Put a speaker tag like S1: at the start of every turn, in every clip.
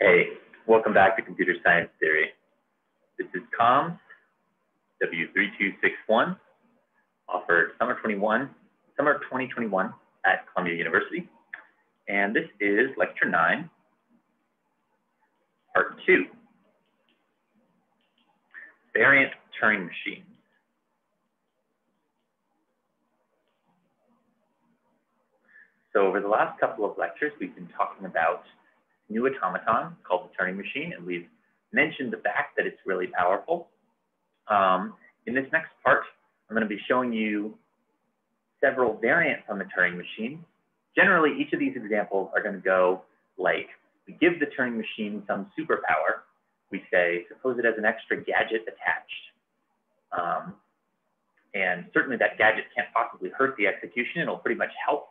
S1: Hey, welcome back to Computer Science Theory. This is COMS W3261, offered summer 21, summer 2021 at Columbia University. And this is lecture nine, part two, variant Turing machines. So over the last couple of lectures, we've been talking about new automaton called the Turing machine, and we've mentioned the fact that it's really powerful. Um, in this next part, I'm going to be showing you several variants on the Turing machine. Generally, each of these examples are going to go like, we give the Turing machine some superpower. We say, suppose it has an extra gadget attached. Um, and certainly that gadget can't possibly hurt the execution. It'll pretty much help.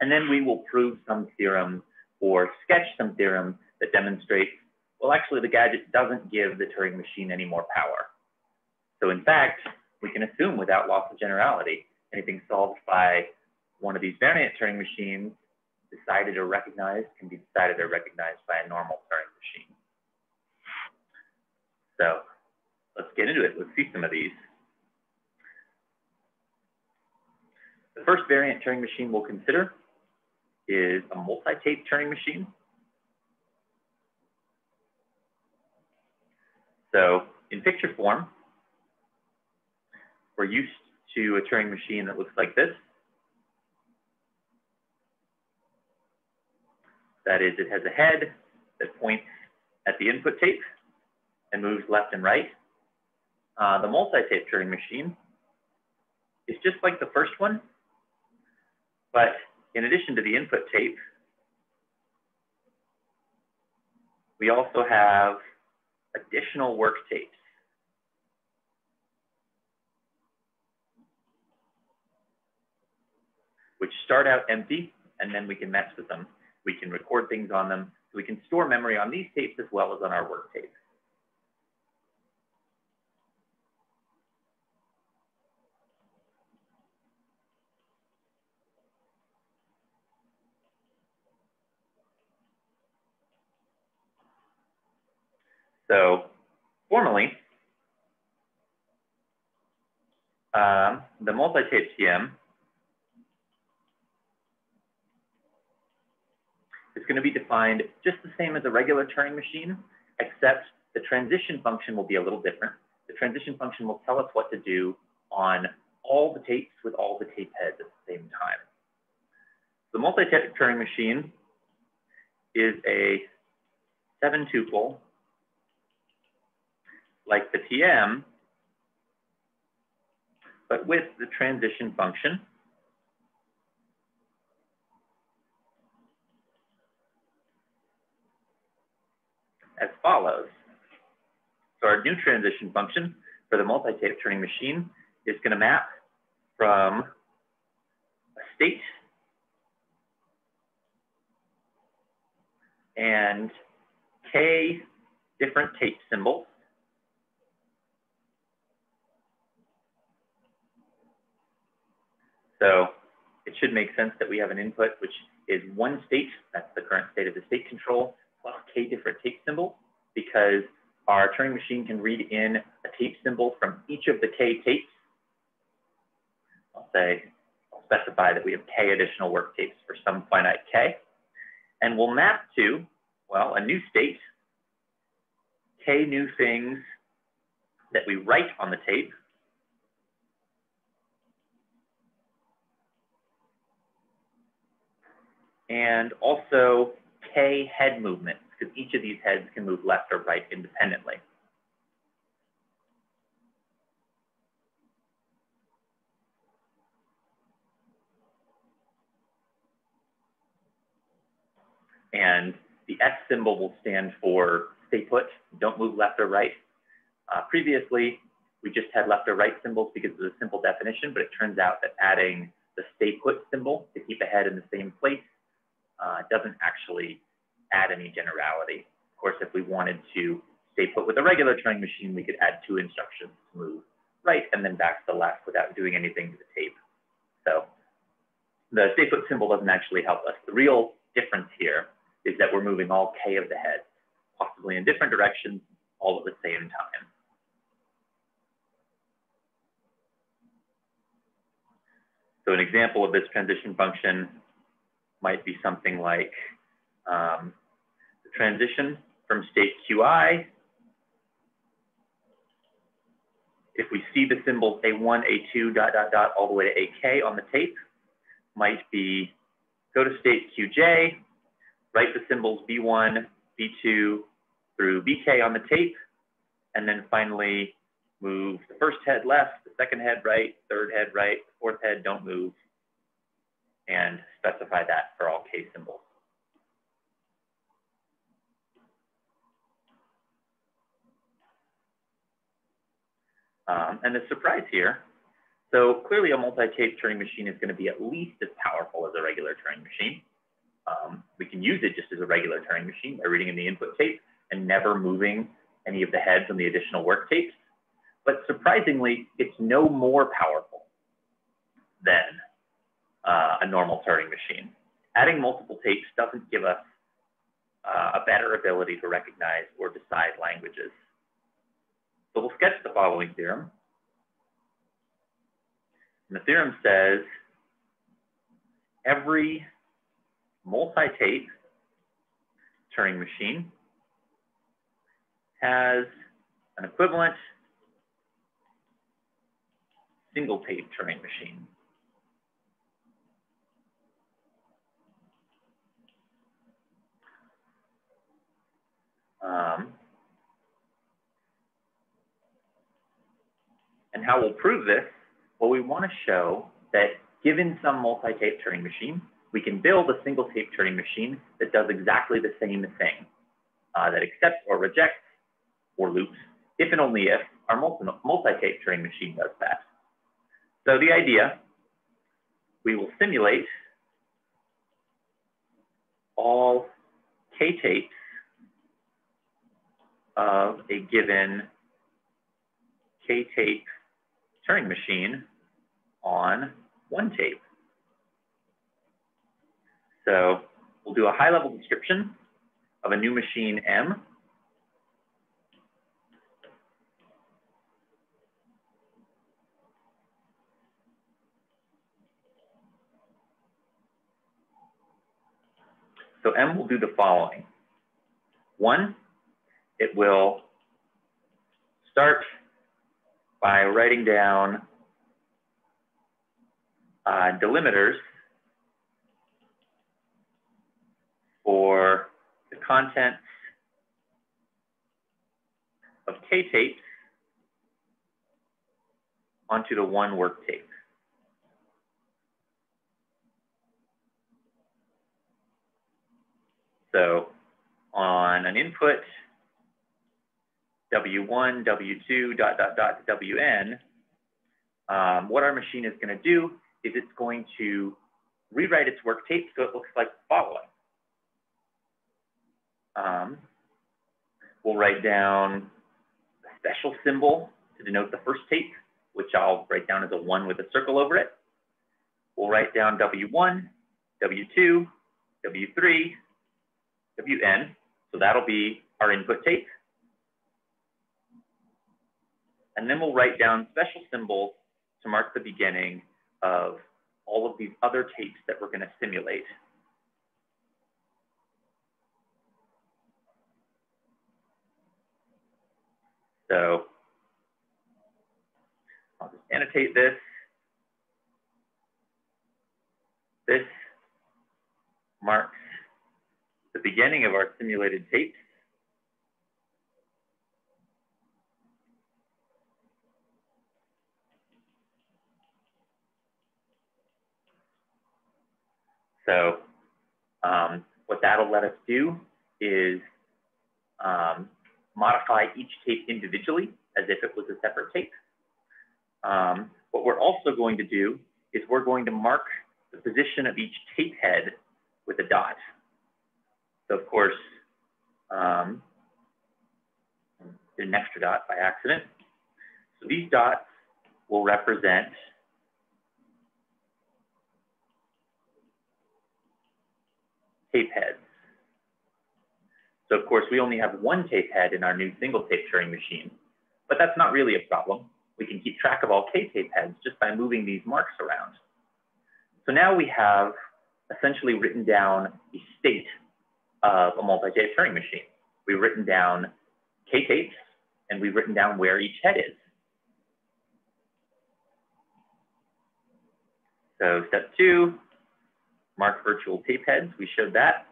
S1: And then we will prove some theorem or sketch some theorem that demonstrates, well, actually the gadget doesn't give the Turing machine any more power. So in fact, we can assume without loss of generality, anything solved by one of these variant Turing machines decided or recognized can be decided or recognized by a normal Turing machine. So let's get into it. Let's see some of these. The first variant Turing machine we'll consider is a multi-tape Turing machine. So in picture form, we're used to a Turing machine that looks like this. That is, it has a head that points at the input tape and moves left and right. Uh, the multi-tape Turing machine is just like the first one, but in addition to the input tape, we also have additional work tapes. which start out empty, and then we can mess with them. We can record things on them. So we can store memory on these tapes as well as on our work tapes. So formally, um, the multi-tape TM is going to be defined just the same as a regular Turing machine, except the transition function will be a little different. The transition function will tell us what to do on all the tapes with all the tape heads at the same time. The multi-tape Turing machine is a seven tuple like the TM, but with the transition function. as follows. So our new transition function for the multi-tape Turing machine is going to map from a state and k different tape symbols So it should make sense that we have an input, which is one state, that's the current state of the state control, plus k different tape symbols, because our Turing machine can read in a tape symbol from each of the k tapes. I'll say, I'll specify that we have k additional work tapes for some finite k. And we'll map to, well, a new state, k new things that we write on the tape, and also K head movements, because each of these heads can move left or right independently. And the X symbol will stand for stay put, don't move left or right. Uh, previously, we just had left or right symbols because of the simple definition, but it turns out that adding the stay put symbol to keep a head in the same place uh, doesn't actually add any generality. Of course, if we wanted to stay put with a regular Turing machine, we could add two instructions to move right and then back to the left without doing anything to the tape. So the stay put symbol doesn't actually help us. The real difference here is that we're moving all k of the heads. possibly in different directions all at the same time. So an example of this transition function might be something like um, the transition from state Qi. If we see the symbols A1, A2, dot, dot, dot, all the way to AK on the tape, might be go to state Qj, write the symbols B1, B2 through BK on the tape, and then finally move the first head left, the second head right, third head right, fourth head don't move, and specify that for all K symbols. Um, and the surprise here, so clearly a multi-tape Turing machine is going to be at least as powerful as a regular Turing machine. Um, we can use it just as a regular Turing machine by reading in the input tape and never moving any of the heads on the additional work tapes. But surprisingly, it's no more powerful than uh, a normal Turing machine. Adding multiple tapes doesn't give us uh, a better ability to recognize or decide languages. So we'll sketch the following theorem. And the theorem says every multi-tape Turing machine has an equivalent single tape Turing machine. Um, and how we'll prove this? Well, we want to show that given some multi-tape Turing machine, we can build a single tape Turing machine that does exactly the same thing, uh, that accepts or rejects or loops, if and only if our multi-tape Turing machine does that. So the idea, we will simulate all K tapes of a given K tape Turing machine on one tape. So we'll do a high level description of a new machine M. So M will do the following. One, it will start by writing down uh, delimiters for the contents of K tapes onto the one work tape. So on an input, W1, W2, dot, dot, dot, WN, um, what our machine is going to do is it's going to rewrite its work tape so it looks like the following. Um, we'll write down a special symbol to denote the first tape, which I'll write down as a one with a circle over it. We'll write down W1, W2, W3, WN. So that'll be our input tape. And then we'll write down special symbols to mark the beginning of all of these other tapes that we're going to simulate. So I'll just annotate this. This marks the beginning of our simulated tapes. So um, what that'll let us do is um, modify each tape individually as if it was a separate tape. Um, what we're also going to do is we're going to mark the position of each tape head with a dot. So of course, um, an extra dot by accident. So these dots will represent tape heads. So of course, we only have one tape head in our new single tape Turing machine, but that's not really a problem. We can keep track of all K-tape heads just by moving these marks around. So now we have essentially written down the state of a multi-tape Turing machine. We've written down K-tapes, and we've written down where each head is. So step two, mark virtual tape heads. We showed that.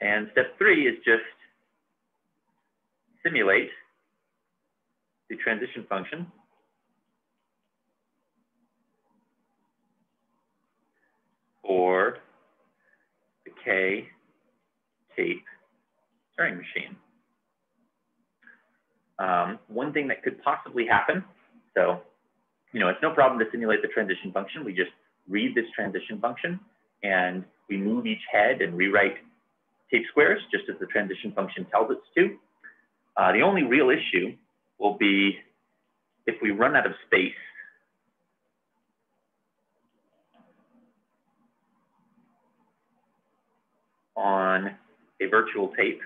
S1: And step three is just simulate the transition function for the K tape Turing machine. Um, one thing that could possibly happen, so, you know, it's no problem to simulate the transition function. We just read this transition function and we move each head and rewrite tape squares, just as the transition function tells us to. Uh, the only real issue will be if we run out of space on a virtual tape.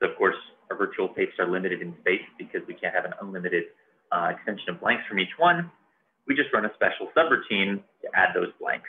S1: So of course, our virtual tapes are limited in space because we can't have an unlimited uh, extension of blanks from each one. We just run a special subroutine to add those blanks.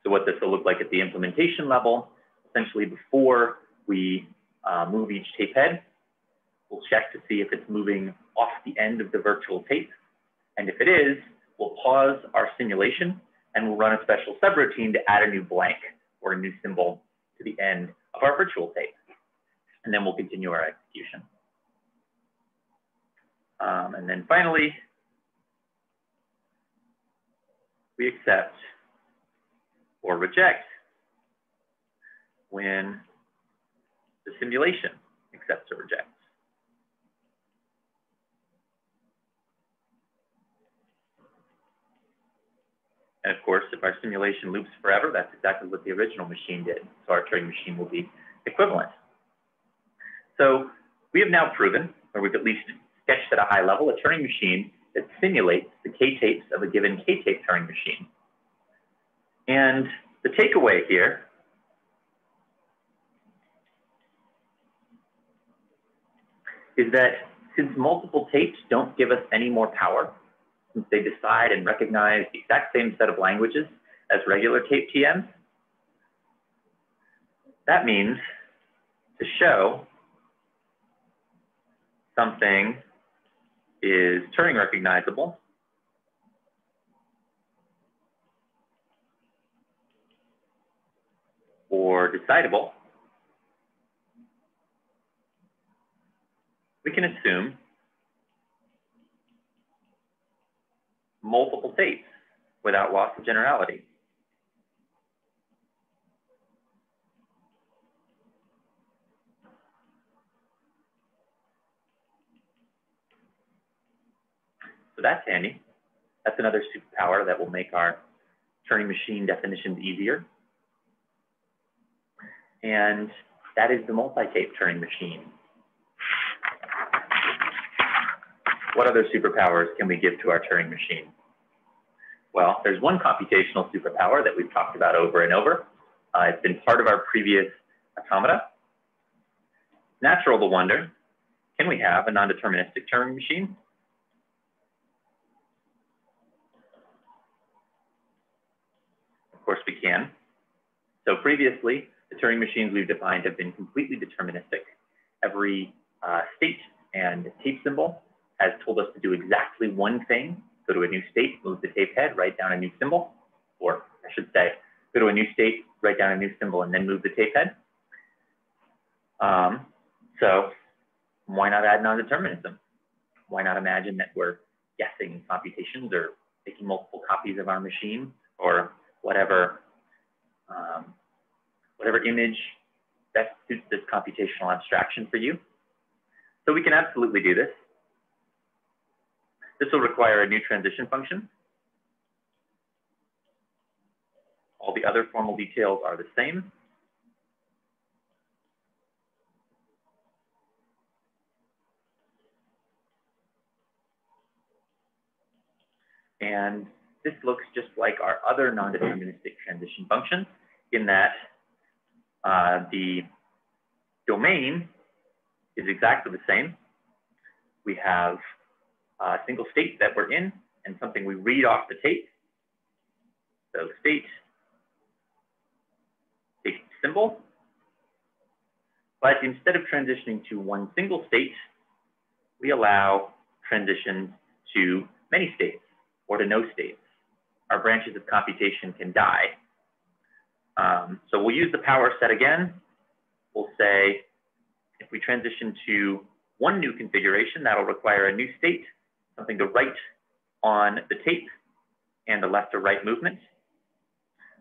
S1: So what this will look like at the implementation level, essentially before we uh, move each tape head, we'll check to see if it's moving off the end of the virtual tape. And if it is, we'll pause our simulation and we'll run a special subroutine to add a new blank or a new symbol to the end of our virtual tape. And then we'll continue our execution. Um, and then finally, we accept or reject when the simulation accepts or rejects. And of course, if our simulation loops forever, that's exactly what the original machine did. So our Turing machine will be equivalent. So we have now proven, or we've at least sketched at a high level, a Turing machine that simulates the K-tapes of a given K-tape Turing machine. And the takeaway here is that since multiple tapes don't give us any more power, since they decide and recognize the exact same set of languages as regular tape TMs, that means to show something is Turing recognizable, or decidable, we can assume multiple states without loss of generality. So that's handy. That's another superpower that will make our Turing machine definitions easier and that is the multi-tape Turing machine. What other superpowers can we give to our Turing machine? Well, there's one computational superpower that we've talked about over and over. Uh, it's been part of our previous automata. Natural to wonder, can we have a non-deterministic Turing machine? Of course we can. So previously, the Turing machines we've defined have been completely deterministic. Every uh, state and tape symbol has told us to do exactly one thing, go to a new state, move the tape head, write down a new symbol, or I should say, go to a new state, write down a new symbol, and then move the tape head. Um, so why not add non-determinism? Why not imagine that we're guessing computations or making multiple copies of our machine or whatever um, whatever image best suits this computational abstraction for you. So we can absolutely do this. This will require a new transition function. All the other formal details are the same. And this looks just like our other non-deterministic transition function in that uh, the domain is exactly the same. We have a single state that we're in and something we read off the tape. So state, state symbol. But instead of transitioning to one single state, we allow transitions to many states or to no states. Our branches of computation can die. Um, so we'll use the power set again. We'll say if we transition to one new configuration, that'll require a new state, something to write on the tape and the left or right movement.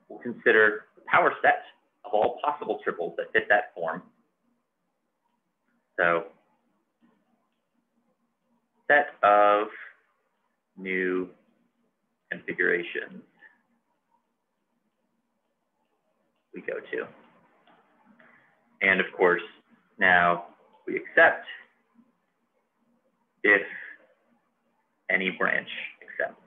S1: We'll consider the power set of all possible triples that fit that form. So set of new configurations we go to. And of course, now we accept if any branch accepts.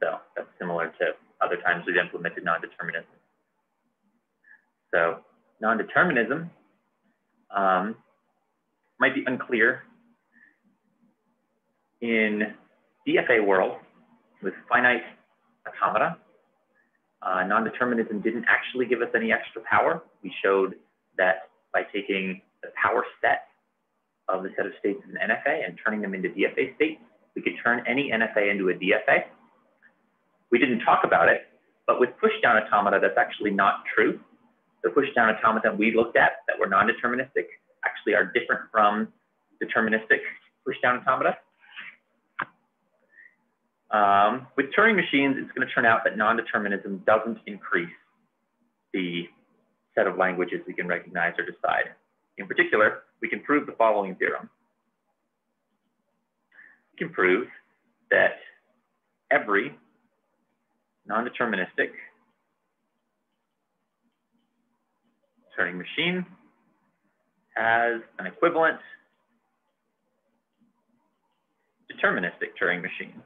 S1: So that's similar to other times we've implemented non-determinism. So non-determinism um, might be unclear in DFA world with finite Uh, non-determinism didn't actually give us any extra power. We showed that by taking the power set of the set of states in NFA and turning them into DFA states, we could turn any NFA into a DFA. We didn't talk about it, but with pushdown automata, that's actually not true. The pushdown automata we looked at that were non-deterministic actually are different from deterministic pushdown automata. Um, with Turing machines, it's going to turn out that non-determinism doesn't increase the set of languages we can recognize or decide. In particular, we can prove the following theorem. We can prove that every non-deterministic Turing machine has an equivalent deterministic Turing machine.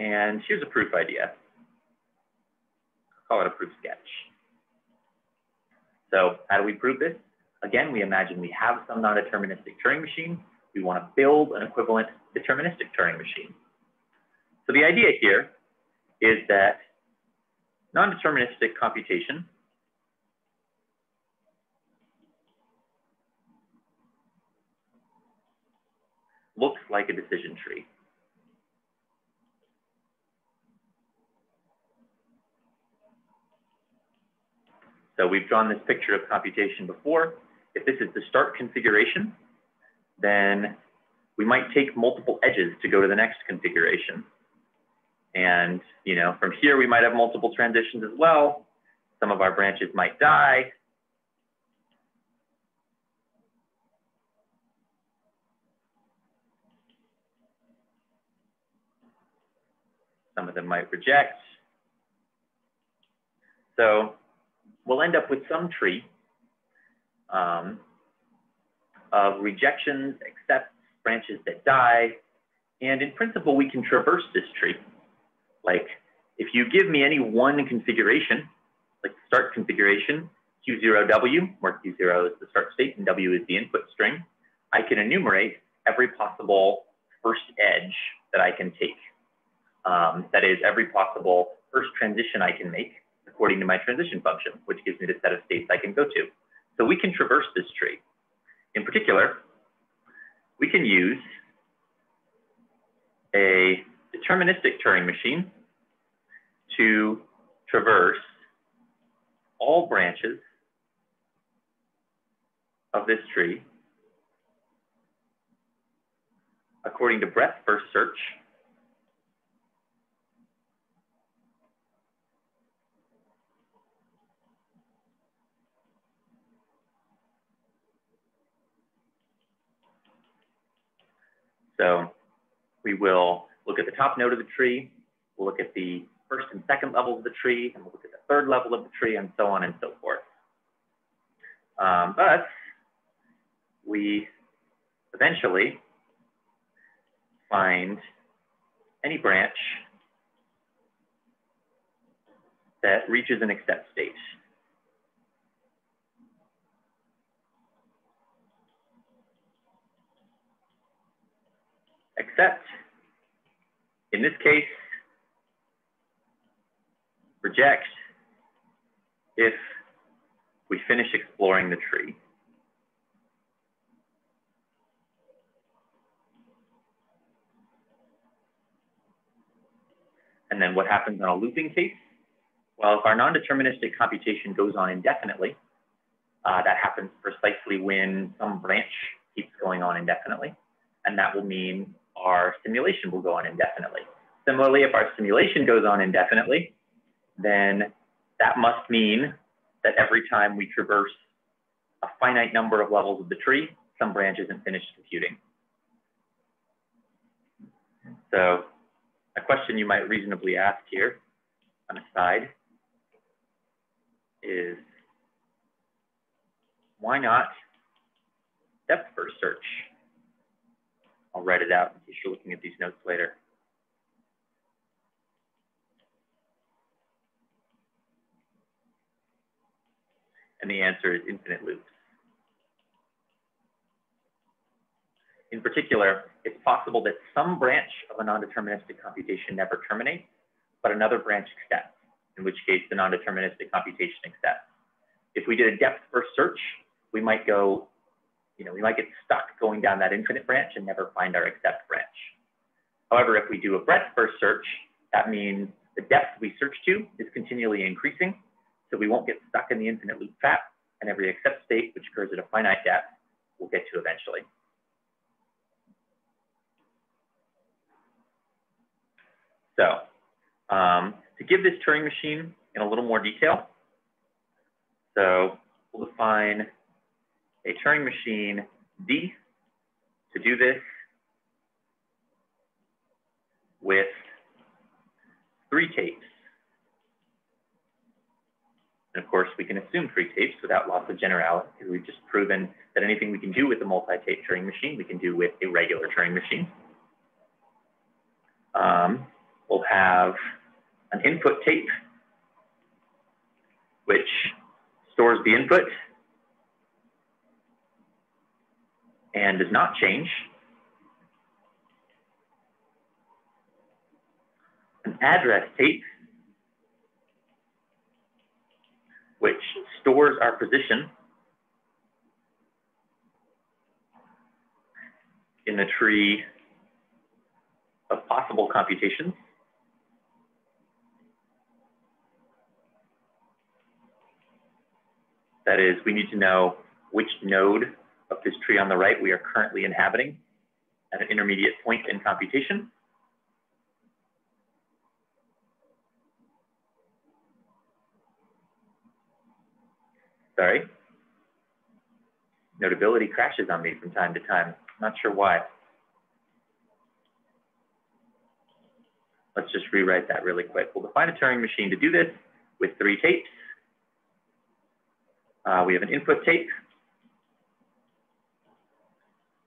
S1: And here's a proof idea. I'll call it a proof sketch. So how do we prove this? Again, we imagine we have some non-deterministic Turing machine. We want to build an equivalent deterministic Turing machine. So the idea here is that non-deterministic computation looks like a decision tree. So we've drawn this picture of computation before. If this is the start configuration, then we might take multiple edges to go to the next configuration. And, you know, from here, we might have multiple transitions as well. Some of our branches might die. Some of them might reject. So we'll end up with some tree um, of rejections, accepts, branches that die. And in principle, we can traverse this tree. Like if you give me any one configuration, like start configuration, Q0W, where Q0 is the start state and W is the input string, I can enumerate every possible first edge that I can take. Um, that is every possible first transition I can make according to my transition function, which gives me the set of states I can go to. So we can traverse this tree. In particular, we can use a deterministic Turing machine to traverse all branches of this tree according to breadth first search So we will look at the top node of the tree, we'll look at the first and second levels of the tree, and we'll look at the third level of the tree, and so on and so forth. Um, but we eventually find any branch that reaches an accept state. Except, in this case, reject if we finish exploring the tree. And then what happens on a looping case? Well, if our non-deterministic computation goes on indefinitely, uh, that happens precisely when some branch keeps going on indefinitely. And that will mean our simulation will go on indefinitely. Similarly, if our simulation goes on indefinitely, then that must mean that every time we traverse a finite number of levels of the tree, some branch isn't finished computing. So a question you might reasonably ask here on a side is why not depth first search? I'll write it out in case you're looking at these notes later. And the answer is infinite loops. In particular, it's possible that some branch of a non-deterministic computation never terminates, but another branch accepts, in which case the non-deterministic computation accepts. If we did a depth first search, we might go, you know, we might get stuck going down that infinite branch and never find our accept branch. However, if we do a breadth first search, that means the depth we search to is continually increasing, so we won't get stuck in the infinite loop trap, and every accept state, which occurs at a finite depth, we'll get to eventually. So um, to give this Turing machine in a little more detail, so we'll define a Turing machine D to do this with three tapes. And of course, we can assume three tapes without loss of generality we've just proven that anything we can do with a multi-tape Turing machine, we can do with a regular Turing machine. Um, we'll have an input tape, which stores the input and does not change. An address tape, which stores our position in the tree of possible computations. That is, we need to know which node of this tree on the right we are currently inhabiting at an intermediate point in computation. Sorry. Notability crashes on me from time to time. Not sure why. Let's just rewrite that really quick. We'll define a Turing machine to do this with three tapes. Uh, we have an input tape,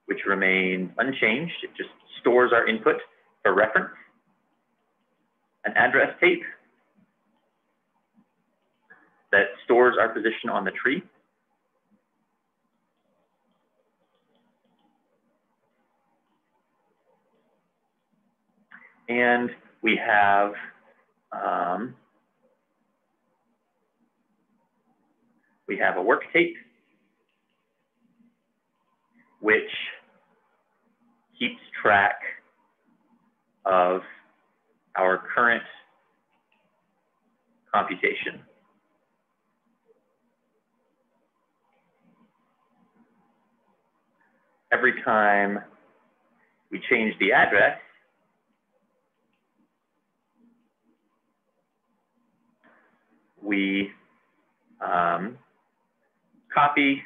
S1: which remains unchanged. It just stores our input for reference. An address tape that stores our position on the tree. And we have um, we have a work tape, which keeps track of our current computation. Every time we change the address, we um, copy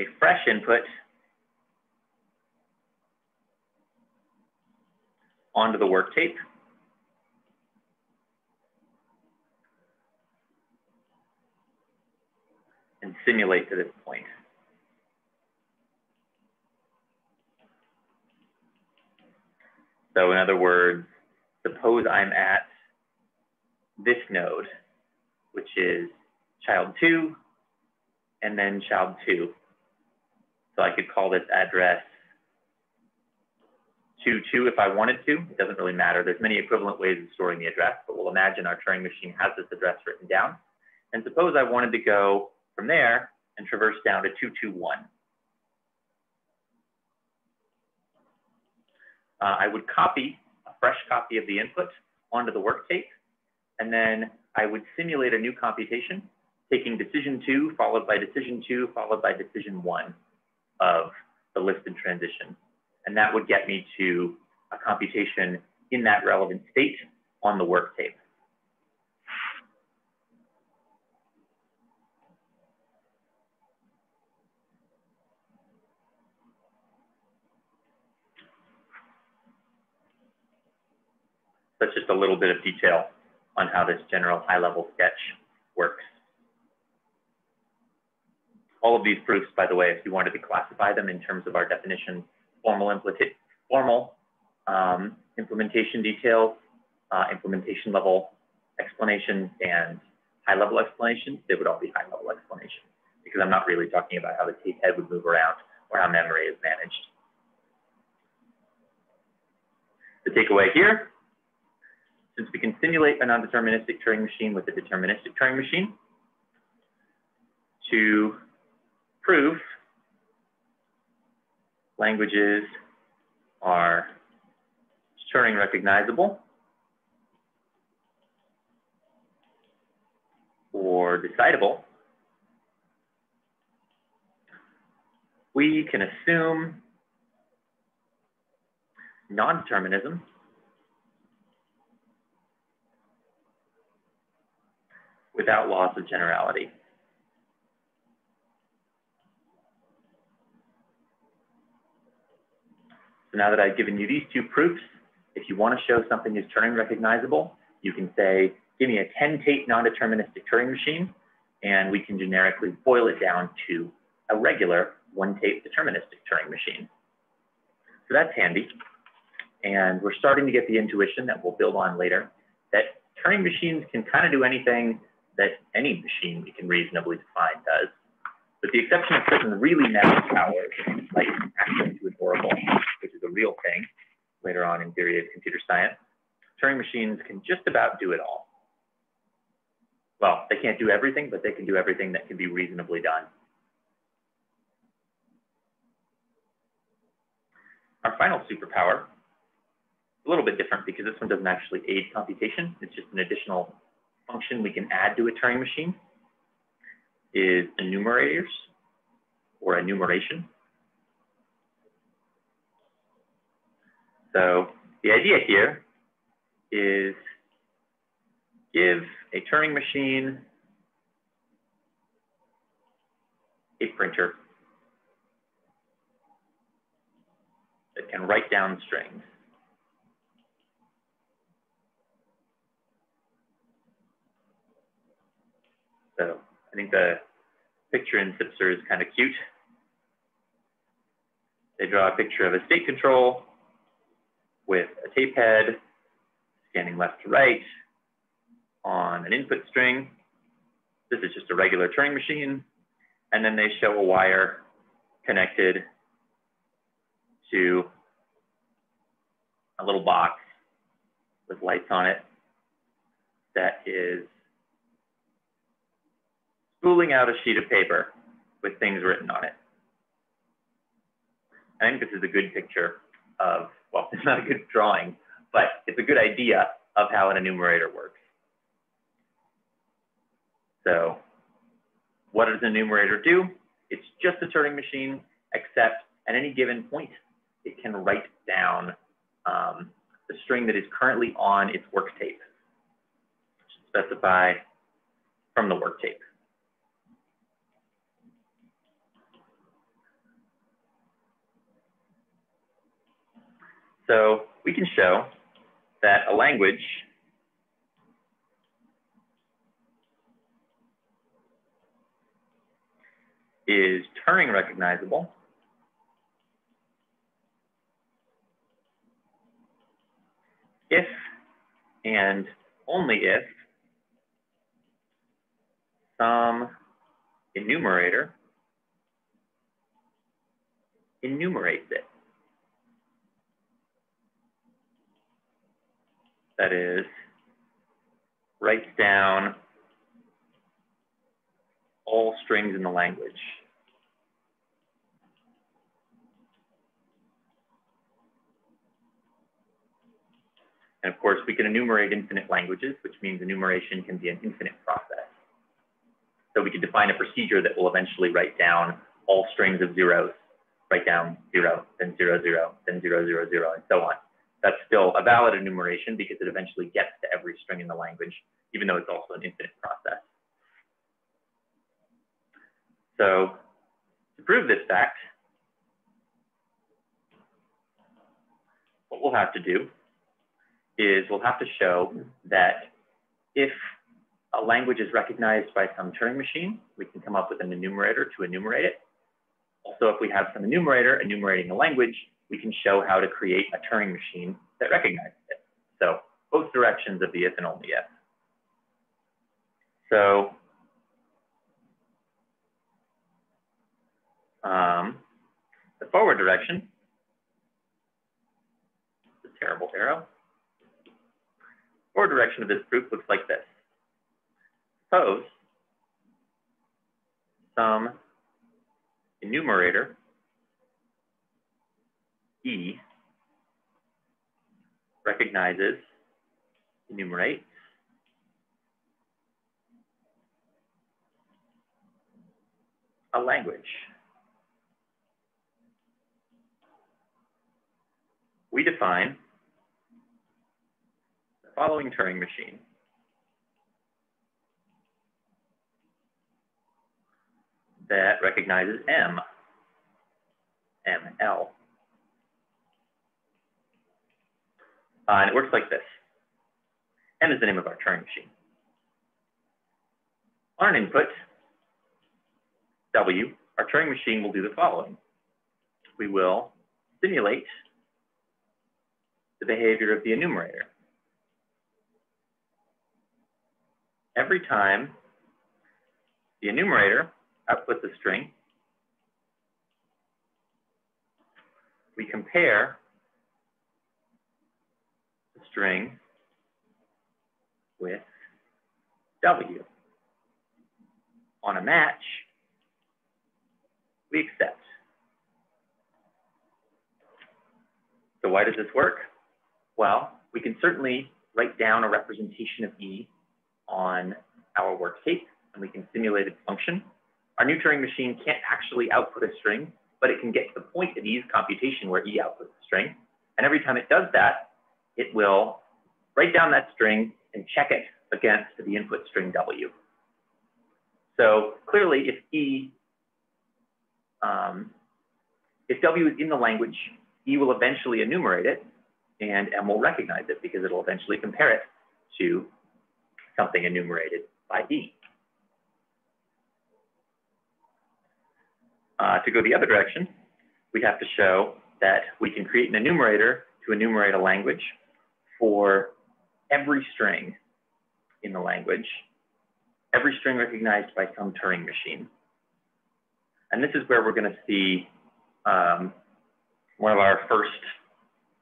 S1: a fresh input onto the work tape. And simulate to this point. So in other words, suppose I'm at this node, which is child two, and then child two. So I could call this address two two if I wanted to. It doesn't really matter. There's many equivalent ways of storing the address, but we'll imagine our Turing machine has this address written down. And suppose I wanted to go from there and traverse down to 221. Uh, I would copy a fresh copy of the input onto the work tape, and then I would simulate a new computation, taking decision two, followed by decision two, followed by decision one of the listed transition. And that would get me to a computation in that relevant state on the work tape. That's just a little bit of detail on how this general high-level sketch works. All of these proofs, by the way, if you wanted to classify them in terms of our definition, formal, formal um, implementation details, uh, implementation level explanations, and high-level explanations, they would all be high-level explanations because I'm not really talking about how the tape head would move around or how memory is managed. The takeaway here since we can simulate a non-deterministic Turing machine with a deterministic Turing machine, to prove languages are Turing recognizable or decidable, we can assume non-determinism without loss of generality. So now that I've given you these two proofs, if you want to show something is Turing recognizable, you can say, give me a 10 tape non-deterministic Turing machine, and we can generically boil it down to a regular one tape deterministic Turing machine. So that's handy. And we're starting to get the intuition that we'll build on later that Turing machines can kind of do anything that any machine we can reasonably define does. With the exception of certain really massive powers, like access to an a real thing later on in theory of computer science, Turing machines can just about do it all. Well, they can't do everything, but they can do everything that can be reasonably done. Our final superpower, a little bit different because this one doesn't actually aid computation. It's just an additional function we can add to a Turing machine is enumerators or enumeration. So the idea here is give a Turing machine a printer that can write down strings. So I think the picture in Sipser is kind of cute. They draw a picture of a state control with a tape head scanning left to right on an input string. This is just a regular Turing machine. And then they show a wire connected to a little box with lights on it that is spooling out a sheet of paper with things written on it. I think this is a good picture of, well, it's not a good drawing, but it's a good idea of how an enumerator works. So what does an enumerator do? It's just a Turing machine, except at any given point, it can write down um, the string that is currently on its work tape. Specify from the work tape. So we can show that a language is Turing recognizable if and only if some enumerator enumerates it. That is, writes down all strings in the language. And of course, we can enumerate infinite languages, which means enumeration can be an infinite process. So we can define a procedure that will eventually write down all strings of zeros, write down zero, then zero, zero, then zero, zero, zero, and so on. That's still a valid enumeration because it eventually gets to every string in the language, even though it's also an infinite process. So to prove this fact, what we'll have to do is we'll have to show that if a language is recognized by some Turing machine, we can come up with an enumerator to enumerate it. Also, if we have some enumerator enumerating a language, we can show how to create a Turing machine that recognizes it. So both directions of the if and only if. So um, the forward direction, the terrible arrow, forward direction of this proof looks like this. Suppose some enumerator E recognizes, enumerates, a language. We define the following Turing machine. that recognizes M, ML. Uh, and it works like this. M is the name of our Turing machine. On an input, W, our Turing machine will do the following. We will simulate the behavior of the enumerator. Every time the enumerator outputs a string, we compare string with W. On a match, we accept. So why does this work? Well, we can certainly write down a representation of E on our workspace, and we can simulate its function. Our new Turing machine can't actually output a string, but it can get to the point of E's computation where E outputs a string. And every time it does that, it will write down that string and check it against the input string W. So clearly, if E, um, if W is in the language, E will eventually enumerate it, and M will recognize it because it'll eventually compare it to something enumerated by E. Uh, to go the other direction, we have to show that we can create an enumerator to enumerate a language for every string in the language, every string recognized by some Turing machine. And this is where we're going to see um, one of our first,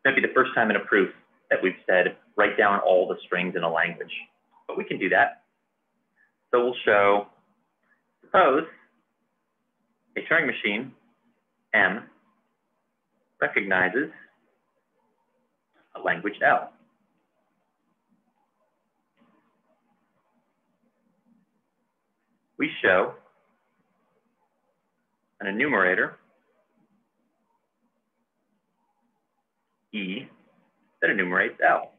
S1: maybe the first time in a proof that we've said, write down all the strings in a language. But we can do that. So we'll show, suppose a Turing machine, M, recognizes a language L. We show an enumerator, E, that enumerates L.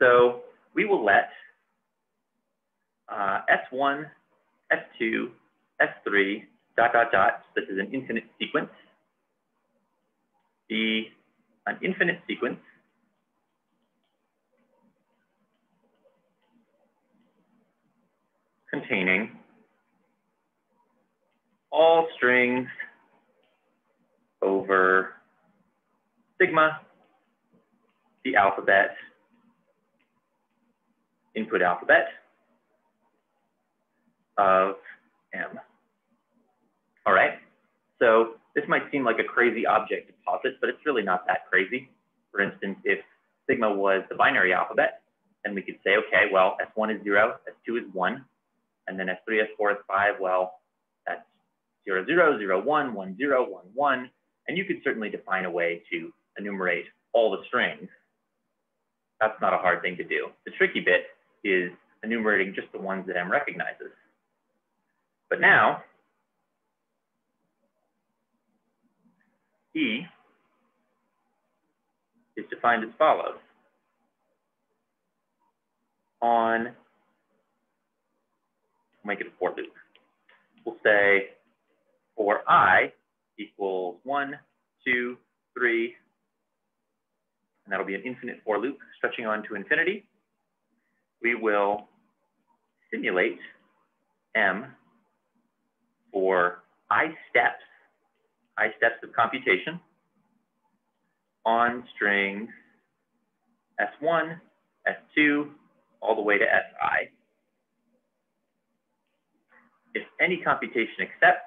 S1: So we will let uh, S1, S2, S3, dot, dot, dot. This is an infinite sequence be an infinite sequence containing all strings over sigma, the alphabet, input alphabet of M. All right, so this might seem like a crazy object to posit, but it's really not that crazy. For instance, if sigma was the binary alphabet, then we could say, okay, well, S1 is zero, S2 is one, and then S3, S4, S5, well, that's zero, zero, zero, one, one, zero, one, one, and you could certainly define a way to enumerate all the strings. That's not a hard thing to do. The tricky bit is enumerating just the ones that M recognizes. But now, E is defined as follows. On, make it a for loop. We'll say for I equals one, two, three, and that'll be an infinite for loop stretching on to infinity. We will simulate M for I steps, I steps of computation on strings S1, S2, all the way to Si. If any computation accepts,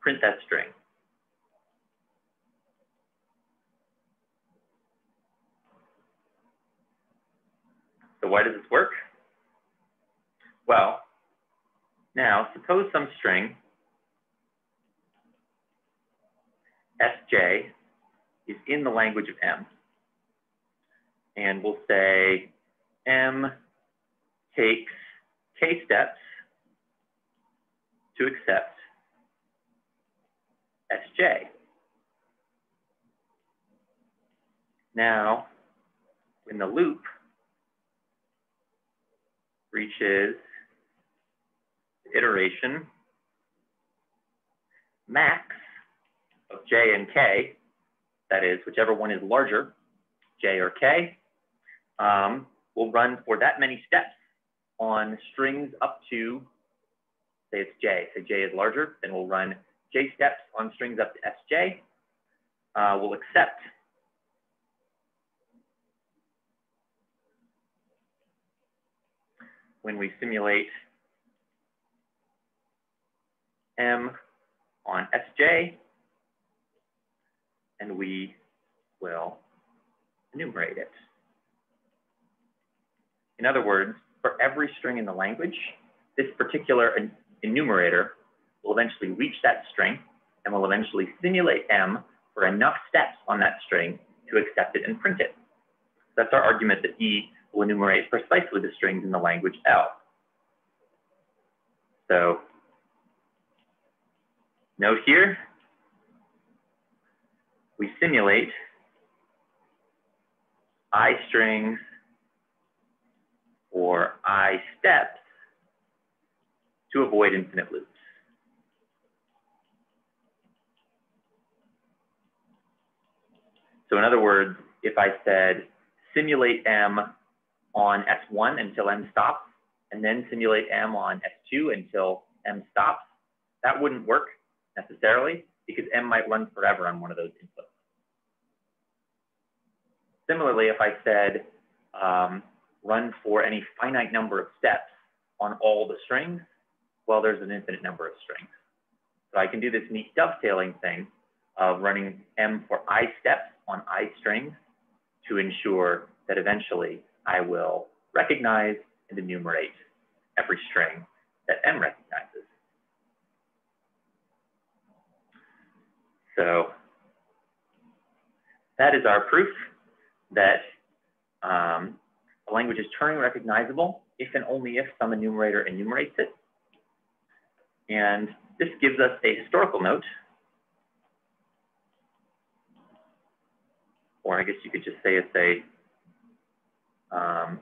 S1: print that string. So why does this work? Well, now suppose some string Sj is in the language of M. And we'll say M takes k steps to accept Sj. Now, when the loop reaches iteration max of j and k, that is, whichever one is larger, j or k, um, will run for that many steps on strings up to, say it's j, say j is larger, then we'll run j steps on strings up to sj. Uh, we'll accept when we simulate M on Sj, and we will enumerate it. In other words, for every string in the language, this particular enumerator will eventually reach that string and will eventually simulate M for enough steps on that string to accept it and print it. That's our argument that E will enumerate precisely the strings in the language L. So note here, we simulate I strings or I steps to avoid infinite loops. So in other words, if I said simulate M on S1 until M stops, and then simulate M on S2 until M stops, that wouldn't work necessarily because M might run forever on one of those inputs. Similarly, if I said um, run for any finite number of steps on all the strings, well, there's an infinite number of strings. So I can do this neat dovetailing thing of running M for I steps on I strings to ensure that eventually I will recognize and enumerate every string that M recognizes. So that is our proof that um, language is Turing recognizable if and only if some enumerator enumerates it. And this gives us a historical note, or I guess you could just say it's a um,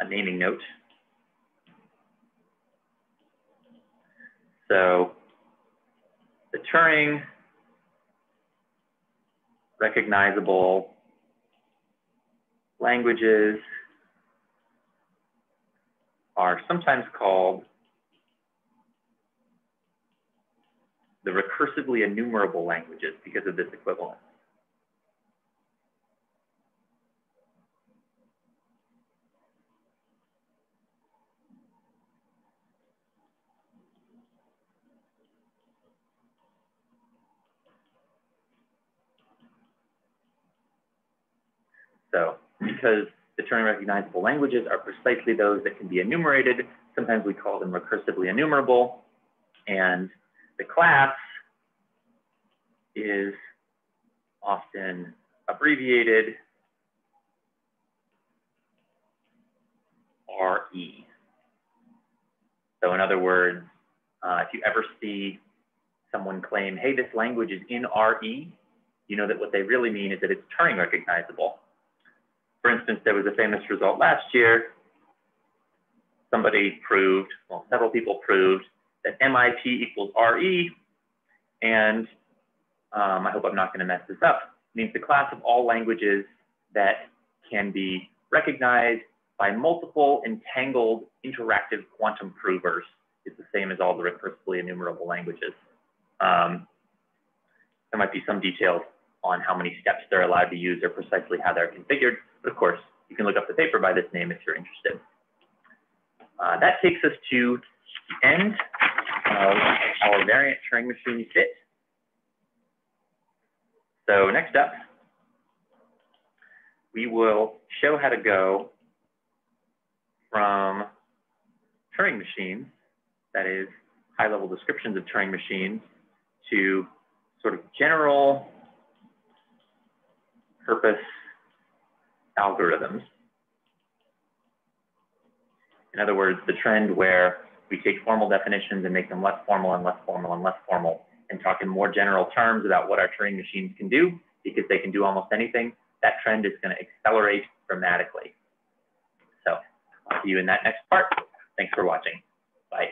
S1: a naming note. So the Turing recognizable languages are sometimes called the recursively enumerable languages because of this equivalence. So because the Turing recognizable languages are precisely those that can be enumerated, sometimes we call them recursively enumerable. And the class is often abbreviated RE. So in other words, uh, if you ever see someone claim, hey, this language is in RE, you know that what they really mean is that it's Turing recognizable. For instance, there was a famous result last year. Somebody proved, well, several people proved that MIP equals RE, and um, I hope I'm not going to mess this up, means the class of all languages that can be recognized by multiple entangled interactive quantum provers is the same as all the recursively enumerable languages. Um, there might be some details on how many steps they're allowed to use or precisely how they're configured. Of course, you can look up the paper by this name if you're interested. Uh, that takes us to the end of our variant Turing machine fit. So next up, we will show how to go from Turing machines, that is high-level descriptions of Turing machines, to sort of general purpose algorithms. In other words, the trend where we take formal definitions and make them less formal and less formal and less formal and talk in more general terms about what our Turing machines can do because they can do almost anything, that trend is going to accelerate dramatically. So I'll see you in that next part. Thanks for watching. Bye.